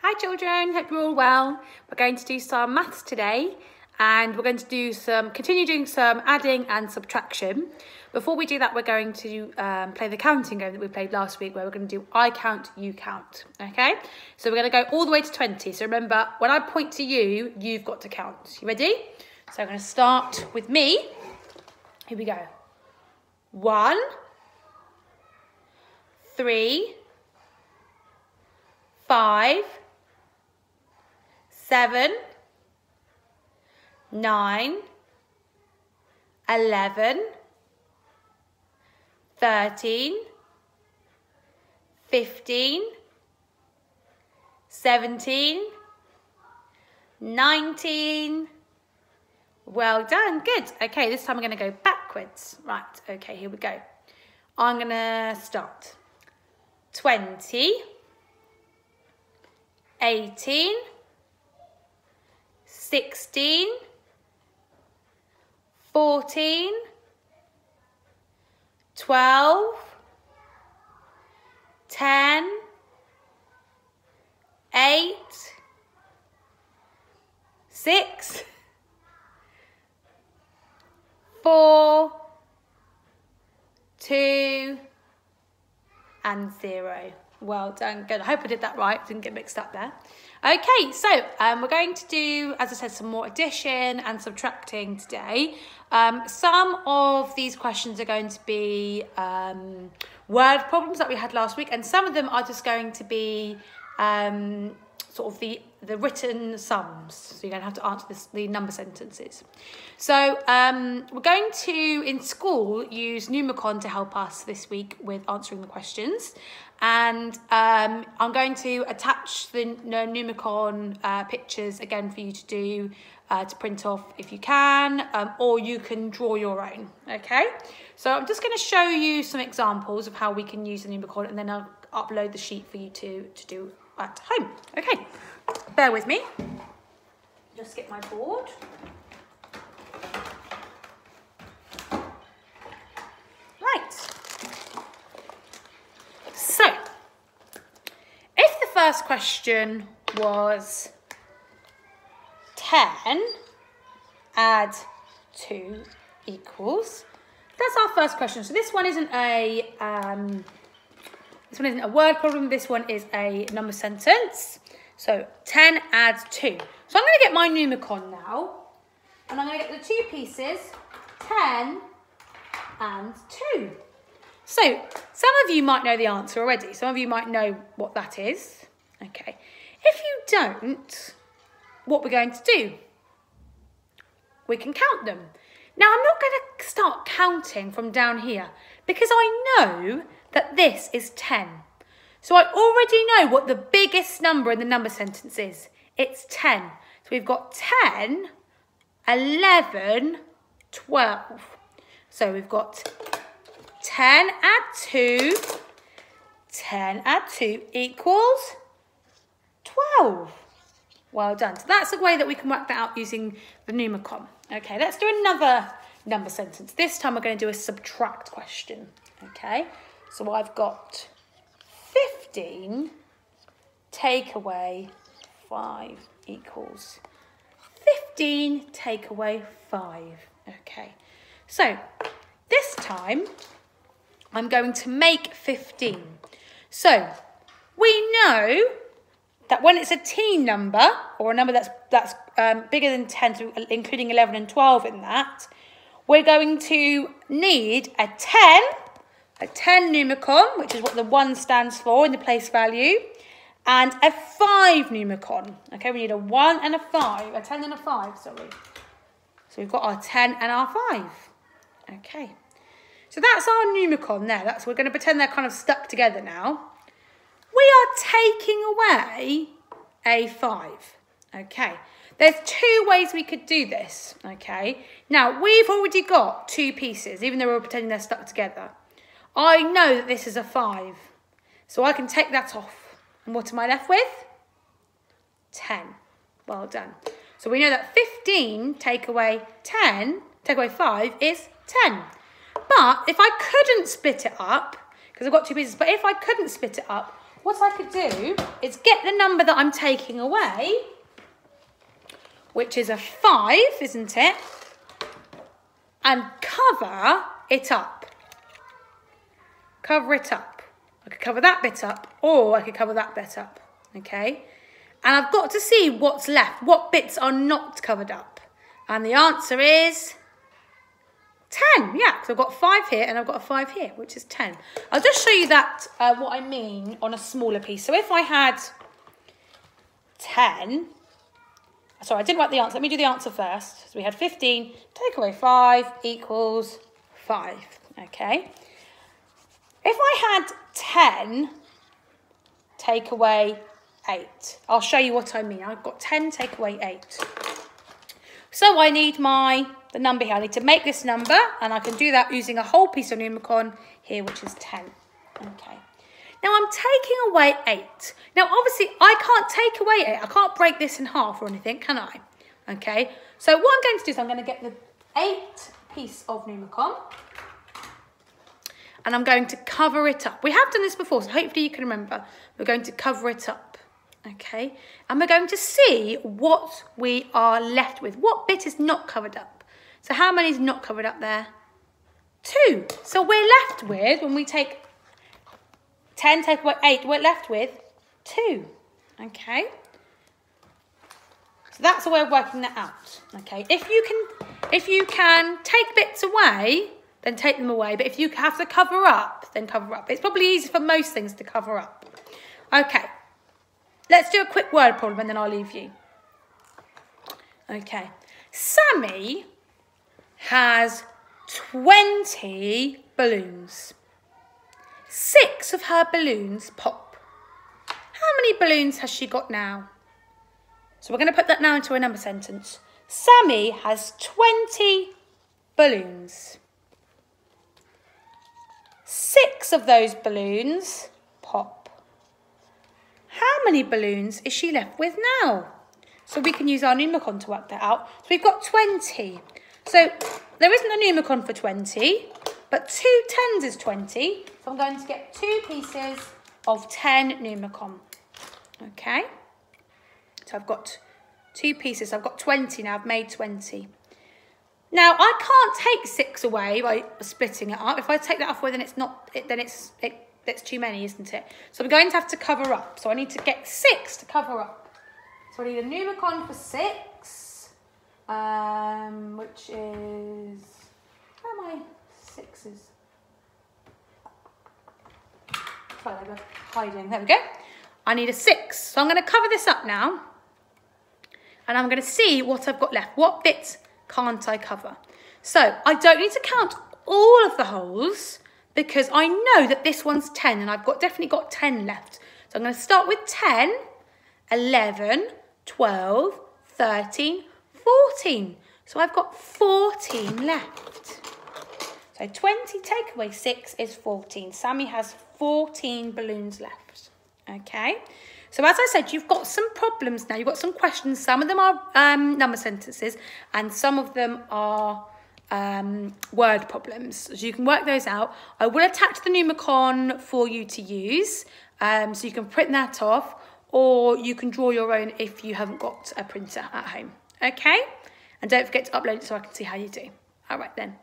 Hi children, hope you're all well. We're going to do some maths today and we're going to do some, continue doing some adding and subtraction. Before we do that, we're going to um, play the counting game that we played last week where we're going to do I count, you count, okay? So we're going to go all the way to 20. So remember, when I point to you, you've got to count. You ready? So I'm going to start with me. Here we go. One, three, five, seven, nine, eleven, thirteen, fifteen, seventeen, nineteen. Well done, good. Okay, this time I'm going to go backwards. Right, okay, here we go. I'm going to start. 20, 18, 16, 14, 12, 10, 8, 6, 4, 2, and 0. Well done, good. I hope I did that right, didn't get mixed up there. Okay, so um, we're going to do, as I said, some more addition and subtracting today. Um, some of these questions are going to be um, word problems that we had last week, and some of them are just going to be um, sort of the, the written sums. So you're going to have to answer this, the number sentences. So um, we're going to, in school, use Numicon to help us this week with answering the questions. And um, I'm going to attach the Numicon uh, pictures again for you to do, uh, to print off if you can, um, or you can draw your own, okay? So I'm just going to show you some examples of how we can use the Numicon and then I'll upload the sheet for you to, to do at home. Okay, bear with me. Just get my board. Right. So, if the first question was 10 add 2 equals. That's our first question. So this one isn't a um, this one isn't a word problem. This one is a number sentence. So 10 adds 2. So I'm going to get my Numicon now. And I'm going to get the two pieces, 10 and 2. So some of you might know the answer already. Some of you might know what that is. Okay. If you don't, what we're going to do, we can count them. Now, I'm not going to start counting from down here because I know that this is 10. So I already know what the biggest number in the number sentence is. It's 10. So we've got 10, 11, 12. So we've got 10 add 2, 10 add 2 equals 12. Well done. So that's a way that we can work that out using the Numicon. Okay, let's do another number sentence. This time we're going to do a subtract question. Okay, so I've got 15 take away 5 equals 15 take away 5. Okay, so this time I'm going to make 15. So we know that when it's a team number or a number that's that's um, bigger than 10, including 11 and 12 in that, we're going to need a 10, a 10 numicon, which is what the 1 stands for in the place value, and a 5 numicon. Okay, we need a 1 and a 5, a 10 and a 5, sorry. So we've got our 10 and our 5. Okay. So that's our numicon there. That's We're going to pretend they're kind of stuck together now we are taking away a 5. Okay, there's two ways we could do this. Okay, now we've already got two pieces, even though we're pretending they're stuck together. I know that this is a 5, so I can take that off. And what am I left with? 10. Well done. So we know that 15 take away 10, take away 5 is 10. But if I couldn't split it up, because I've got two pieces, but if I couldn't split it up, what I could do is get the number that I'm taking away, which is a 5, isn't it? And cover it up. Cover it up. I could cover that bit up, or I could cover that bit up, okay? And I've got to see what's left, what bits are not covered up. And the answer is 10, yeah, because I've got 5 here and I've got a 5 here, which is 10. I'll just show you that, uh, what I mean on a smaller piece. So if I had 10, sorry, I didn't write the answer. Let me do the answer first. So we had 15, take away 5 equals 5, okay? If I had 10, take away 8. I'll show you what I mean. I've got 10, take away 8. So I need my the number here. I need to make this number, and I can do that using a whole piece of Numicon here, which is 10. Okay. Now I'm taking away 8. Now obviously I can't take away 8. I can't break this in half or anything, can I? Okay. So what I'm going to do is I'm going to get the 8 piece of Numicon and I'm going to cover it up. We have done this before, so hopefully you can remember. We're going to cover it up, okay? And we're going to see what we are left with. What bit is not covered up? So how many is not covered up there? Two. So we're left with, when we take 10, take away 8, we're left with 2, okay? So that's the way of working that out, okay? If you can, if you can take bits away, then take them away. But if you have to cover up, then cover up. It's probably easy for most things to cover up. Okay, let's do a quick word problem and then I'll leave you. Okay, Sammy has 20 balloons. Six of her balloons pop. How many balloons has she got now? So we're going to put that now into a number sentence. Sammy has 20 balloons. Six of those balloons pop. How many balloons is she left with now? So we can use our Numicon to work that out. So we've got 20. So there isn't a Numicon for 20, but two tens is 20. So I'm going to get two pieces of 10 Numicon. Okay. So I've got two pieces. I've got 20 now. I've made 20. Now I can't take six away by splitting it up. If I take that off away, then it's not. It, then it's it. That's too many, isn't it? So I'm going to have to cover up. So I need to get six to cover up. So I need a Numicon for six, um, which is where are my sixes? Sorry, they hiding. There we go. I need a six. So I'm going to cover this up now. And I'm going to see what I've got left. What bits can't I cover? So I don't need to count all of the holes because I know that this one's 10 and I've got definitely got 10 left. So I'm going to start with 10, 11, 12, 13, 14. So I've got 14 left. So 20 take away 6 is 14. Sammy has 14 balloons left. Okay. So as I said, you've got some problems now. You've got some questions. Some of them are um, number sentences and some of them are um, word problems. So you can work those out. I will attach the Numicon for you to use. Um, so you can print that off or you can draw your own if you haven't got a printer at home. Okay? And don't forget to upload it so I can see how you do. All right then.